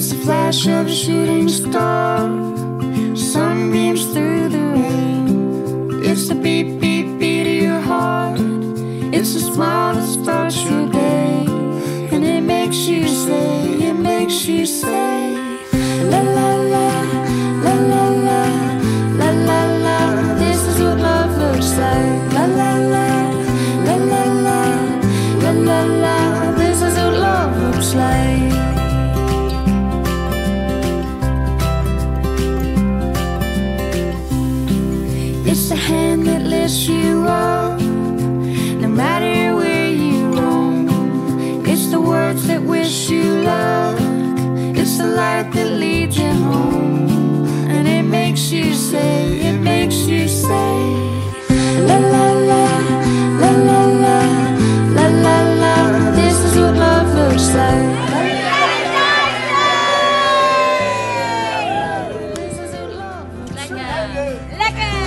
It's the flash of a shooting star, sunbeams through the rain. It's the beat, beat, beat of your heart. It's the smile that starts your day, and it makes you say, it makes you say. promise you luck. It's the light that leads you home, and it makes you say, it makes you say, la la la, la la la, la la la. This is what love looks like. Lekker! Lekker!